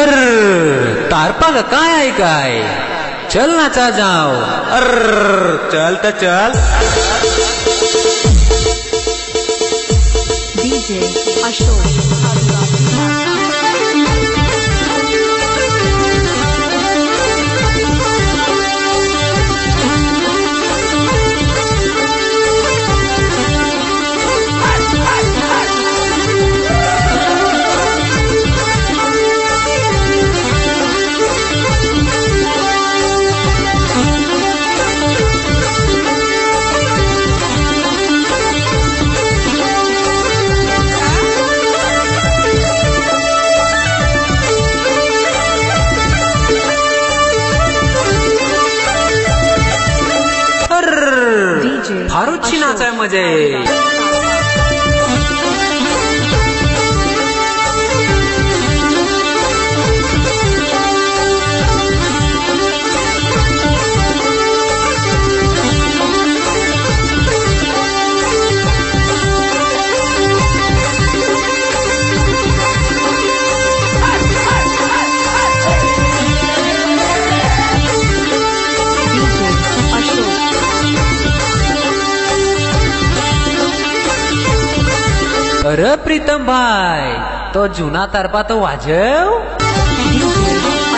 अर तारपा का काय काय चल नाचा जाओ। अर चल तो चल। डीजे अशोक। 바로 친하자마자 अरे प्रीतम भाई तो जुना तारपा तो वाजव DJ